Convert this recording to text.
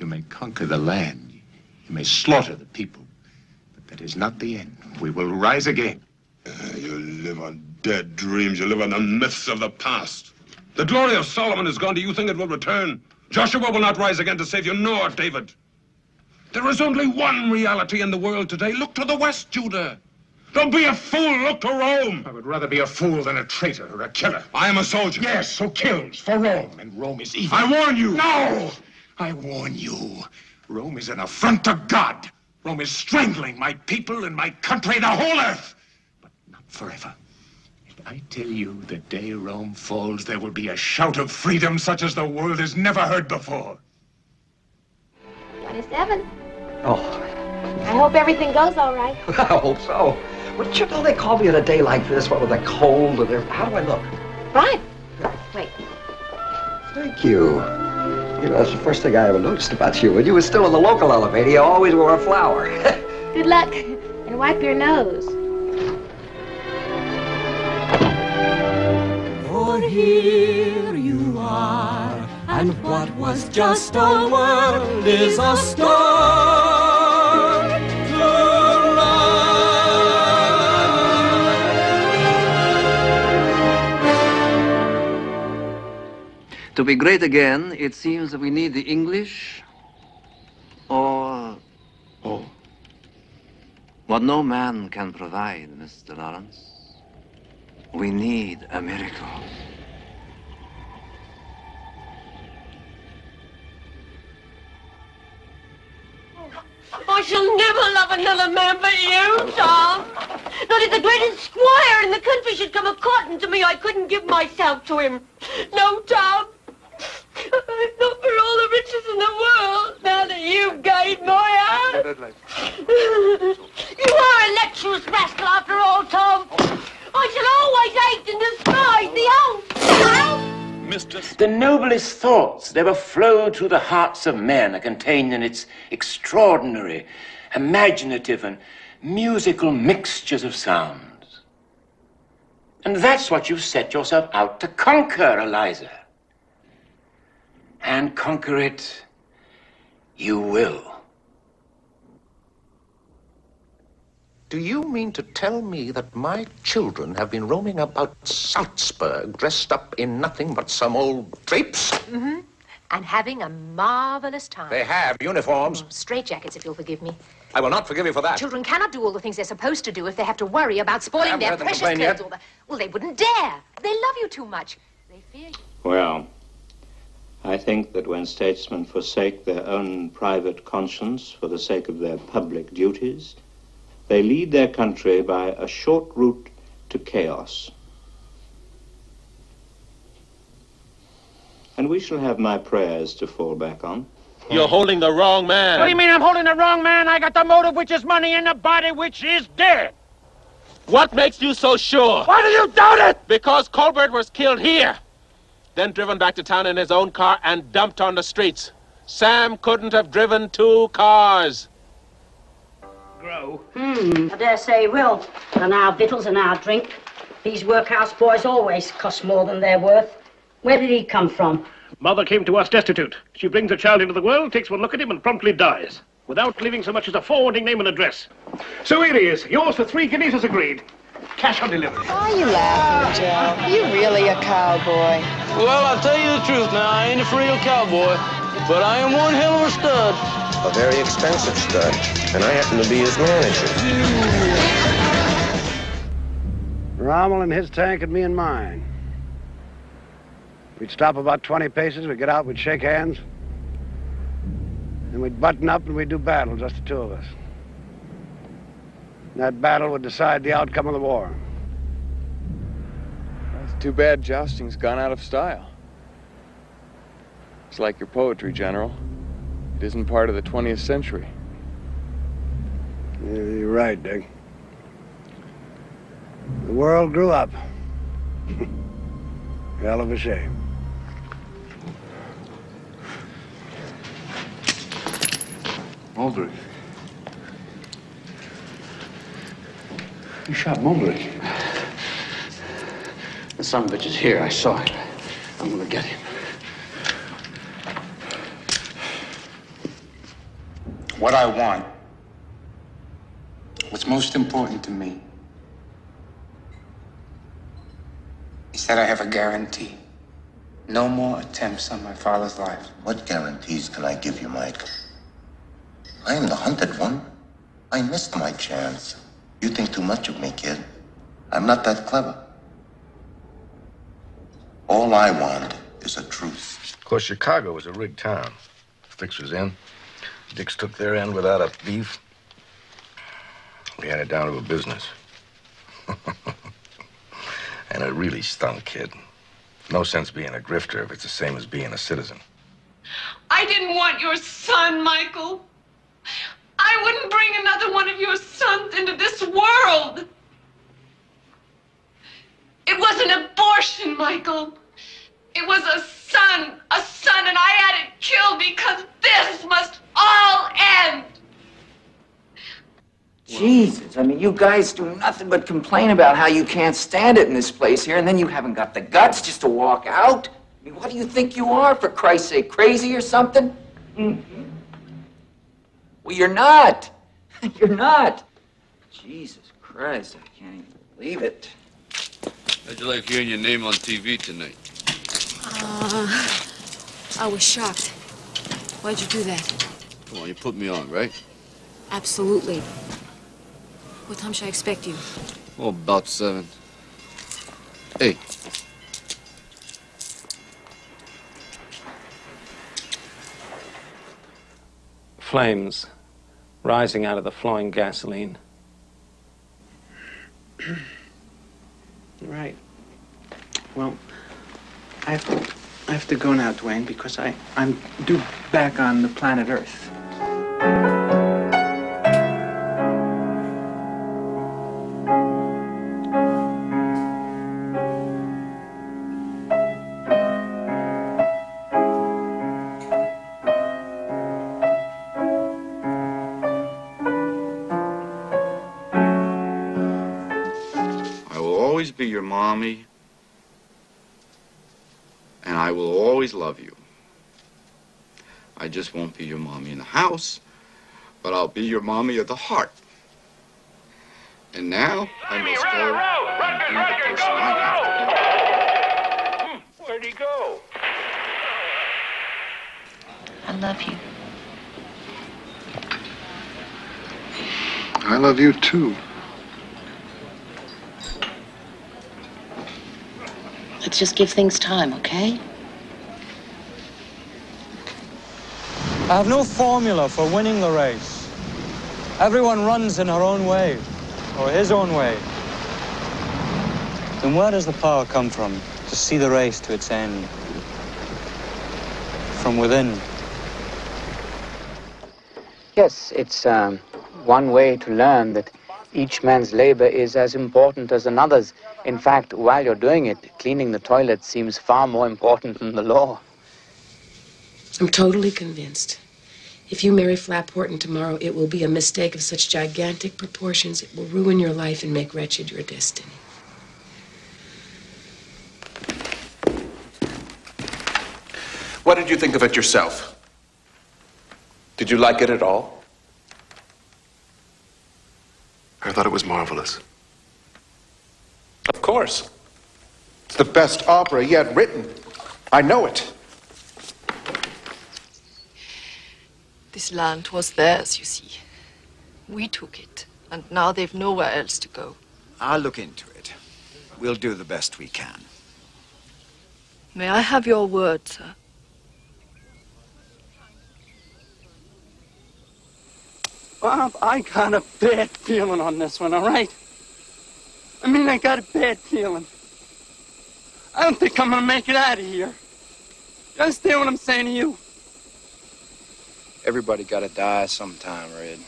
You may conquer the land. You may slaughter the people. But that is not the end. We will rise again. Uh, you live on dead dreams. You live on the myths of the past. The glory of Solomon is gone. Do you think it will return? Joshua will not rise again to save you, nor David. There is only one reality in the world today. Look to the west, Judah. Don't be a fool. Look to Rome. I would rather be a fool than a traitor or a killer. I am a soldier. Yes, who kills for Rome, and Rome is evil. I warn you. No! I warn you. Rome is an affront to God. Rome is strangling my people and my country, the whole earth. But not forever. If I tell you the day Rome falls, there will be a shout of freedom such as the world has never heard before. 27. Oh, I hope everything goes all right. I hope so. What you know they call me on a day like this, what with a cold and everything. How do I look? Fine. Wait. Thank you. You know, that's the first thing I ever noticed about you. When you were still in the local elevator, you always wore a flower. Good luck. And wipe your nose. For here you are, and what was just a world is a star. To be great again, it seems that we need the English or Oh, what no man can provide, Mr. Lawrence. We need a miracle. Oh, I shall never love another man but you, Tom. Not if the greatest squire in the country should come a courting to me, I couldn't give myself to him. No, Tom. Not for all the riches in the world, now that you've gained my heart. You are a lecherous rascal after all, Tom. I shall always hate and despise the old Mistress. The noblest thoughts that ever flowed through the hearts of men are contained in its extraordinary, imaginative, and musical mixtures of sounds. And that's what you've set yourself out to conquer, Eliza. And conquer it you will. Do you mean to tell me that my children have been roaming about Salzburg dressed up in nothing but some old drapes? Mm-hmm. And having a marvelous time. They have uniforms. Straight jackets, if you'll forgive me. I will not forgive you for that. Children cannot do all the things they're supposed to do if they have to worry about spoiling their precious clothes. yet. Or the... Well, they wouldn't dare. They love you too much. They fear you. Well, I think that when statesmen forsake their own private conscience for the sake of their public duties, they lead their country by a short route to chaos. And we shall have my prayers to fall back on. You're holding the wrong man. What do you mean I'm holding the wrong man? I got the motive, which is money, and the body, which is dead. What makes you so sure? Why do you doubt it? Because Colbert was killed here, then driven back to town in his own car and dumped on the streets. Sam couldn't have driven two cars. Grow. Hmm, I dare say he will. And our victuals and our drink. These workhouse boys always cost more than they're worth. Where did he come from? Mother came to us destitute. She brings a child into the world, takes one look at him, and promptly dies. Without leaving so much as a forwarding name and address. So here he is. Yours for three guineas as agreed. Cash on delivery. Why are you laughing, Joe? Are you really a cowboy? Well, I'll tell you the truth now. I ain't a real cowboy, but I am one hell of a stud. A very expensive stud, and I happen to be his manager. Rommel in his tank and me in mine. We'd stop about 20 paces, we'd get out, we'd shake hands. Then we'd button up and we'd do battle, just the two of us. And that battle would decide the outcome of the war. It's too bad jousting's gone out of style. It's like your poetry, General. It isn't part of the 20th century. Yeah, you're right, Dick. The world grew up. Hell of a shame. Mulderig. You shot Mulderig. The son of a bitch is here. I saw him. I'm gonna get him. What I want, what's most important to me, is that I have a guarantee. No more attempts on my father's life. What guarantees can I give you, Mike? I am the hunted one. I missed my chance. You think too much of me, kid. I'm not that clever. All I want is a truce. Of course, Chicago was a rigged town. Sticks was in. Dicks took their end without a beef. We had it down to a business. and it really stung, kid. No sense being a grifter if it's the same as being a citizen. I didn't want your son, Michael. I wouldn't bring another one of your sons into this world. It was an abortion, Michael. It was a son, a son, and I had it killed because this must all end. Jesus, I mean, you guys do nothing but complain about how you can't stand it in this place here, and then you haven't got the guts just to walk out. I mean, what do you think you are, for Christ's sake? Crazy or something? Mm-hmm. Well, you're not. You're not. Jesus Christ, I can't even believe it. How'd you like hearing your name on TV tonight? Uh, I was shocked. Why'd you do that? Come on, you put me on, right? Absolutely. What time should I expect you? Oh, about seven. Hey. Flames rising out of the flowing gasoline. Right. Well, I have to, I have to go now, Duane, because I, I'm due back on the planet Earth. Your mommy. And I will always love you. I just won't be your mommy in the house, but I'll be your mommy of the heart. And now I must go and be the person I have to be. Where'd he go? I love you. I love you too. Let's just give things time, okay? I have no formula for winning the race. Everyone runs in her own way, or his own way. Then where does the power come from to see the race to its end? From within. Yes, it's um, one way to learn that each man's labor is as important as another's. In fact, while you're doing it, cleaning the toilet seems far more important than the law. I'm totally convinced. If you marry Flap Horton tomorrow, it will be a mistake of such gigantic proportions, it will ruin your life and make wretched your destiny. What did you think of it yourself? Did you like it at all? I thought it was marvelous. Of course. It's the best opera yet written. I know it. This land was theirs, you see. We took it, and now they've nowhere else to go. I'll look into it. We'll do the best we can. May I have your word, sir? Bob, I got a bad feeling on this one, all right? I mean, I got a bad feeling. I don't think I'm gonna make it out of here. You understand what I'm saying to you? Everybody gotta die sometime, Red.